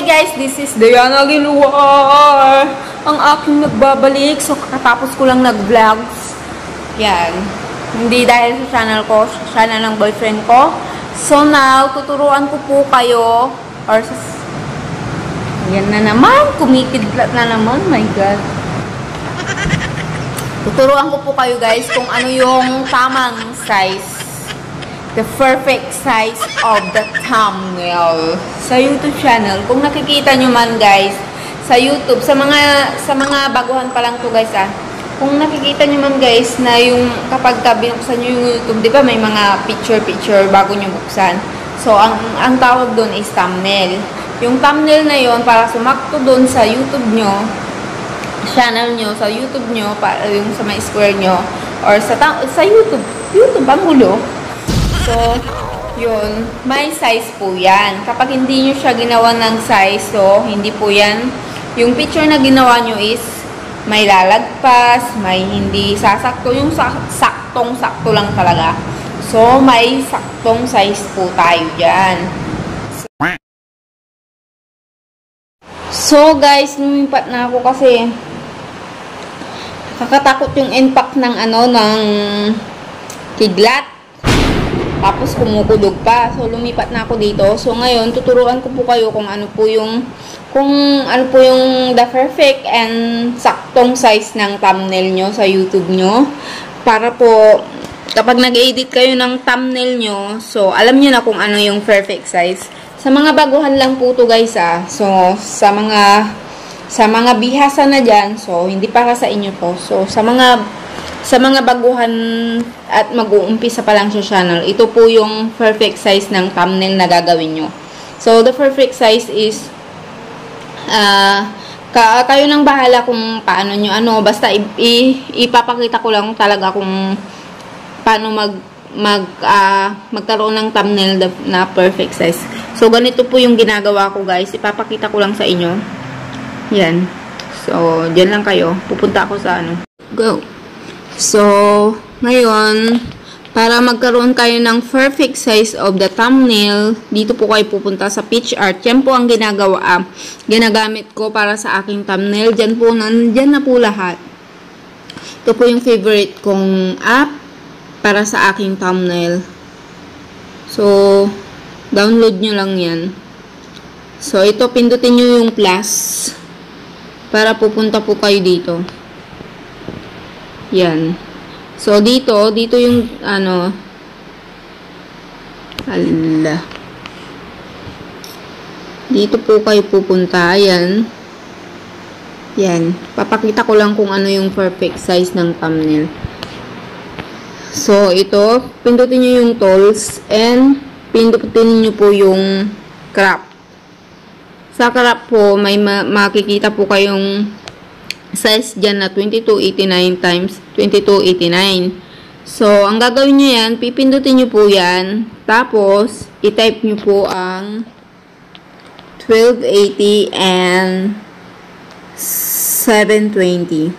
Hi guys, this is Diana Ginuar. Ang aking nagbabalik. So, katapos ko lang nag-vlogs. Yan. Hindi dahil sa channel ko, sa channel ng boyfriend ko. So now, tuturuan ko po kayo or. Yan na naman. Kumikidlat na naman. My God. Tuturuan ko po kayo guys kung ano yung tamang size the perfect size of the thumbnail sa YouTube channel. Kung nakikita nyo man guys, sa YouTube, sa mga sa mga baguhan pa lang to guys ah. Kung nakikita nyo man guys na yung kapag ka binuksan nyo yung YouTube, di ba may mga picture-picture bago nyo buksan. So, ang, ang tawag doon is thumbnail. Yung thumbnail na yon para sumakto doon sa YouTube nyo, channel nyo, sa YouTube nyo, para yung sa may square nyo, or sa, sa YouTube. YouTube, ang gulo. So, yun, may size po yan. Kapag hindi nyo siya ginawa ng size, so, hindi po yan. Yung picture na ginawa nyo is, may lalagpas, may hindi sasakto. Yung saktong-sakto lang talaga. So, may saktong size po tayo dyan. So, guys, lumipat na ako kasi kakatakot yung impact ng ano, ng kidlat. Tapos kumukulog pa. So lumipat na ako dito. So ngayon tuturuan ko po kayo kung ano po yung kung ano po yung the perfect and saktong size ng thumbnail nyo sa YouTube nyo. Para po kapag nag-edit kayo ng thumbnail nyo, so alam nyo na kung ano yung perfect size. Sa mga baguhan lang po to guys ah. So sa mga sa mga bihasa na dyan, so hindi para sa inyo po. So sa mga sa mga baguhan at mag-uumpisa pa lang sa channel, ito po yung perfect size ng thumbnail na gagawin nyo. So, the perfect size is uh, ka kayo nang bahala kung paano nyo ano. Basta ipapakita ko lang talaga kung paano mag mag uh, magkaroon ng thumbnail na perfect size. So, ganito po yung ginagawa ko guys. Ipapakita ko lang sa inyo. Yan. So, dyan lang kayo. Pupunta ako sa ano. Go! So, ngayon, para magkaroon kayo ng perfect size of the thumbnail, dito po kayo pupunta sa pitch art. Yan po ang ginagawa, uh, ginagamit ko para sa aking thumbnail. Diyan po, nandyan na po lahat. Ito po yung favorite kong app para sa aking thumbnail. So, download nyo lang yan. So, ito, pindutin nyo yung plus para pupunta po kayo dito. Yan. So, dito, dito yung, ano, ala. Dito po kayo pupunta. Yan. Yan. Papakita ko lang kung ano yung perfect size ng thumbnail. So, ito, pindutin nyo yung tools and pindutin nyo po yung crop. Sa crop po, may ma makikita po kayong size dyan na 2289 times 2289. So, ang gagawin nyo yan, pipindutin nyo po yan. Tapos, i-type nyo po ang 1280 and 720.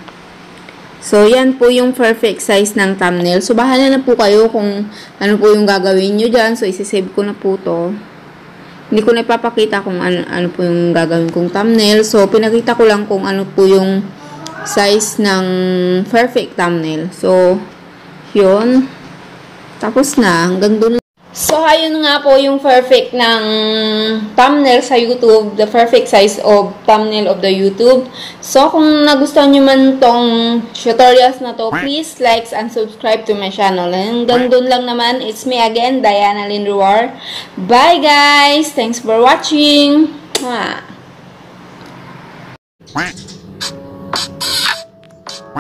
So, yan po yung perfect size ng thumbnail. So, bahala na po kayo kung ano po yung gagawin nyo dyan. So, isi-save ko na po to. Hindi ko na ipapakita kung ano, ano po yung gagawin kong thumbnail. So, pinakita ko lang kung ano po yung size ng perfect thumbnail. So, yun. Tapos na. Hanggang doon. So, ayun nga po yung perfect ng thumbnail sa YouTube. The perfect size of thumbnail of the YouTube. So, kung nagustuhan nyo man tong tutorials na to, please likes and subscribe to my channel. Hanggang doon lang naman. It's me again, Diana Lindruar. Bye guys! Thanks for watching! Mwah!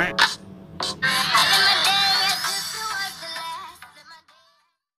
Quack.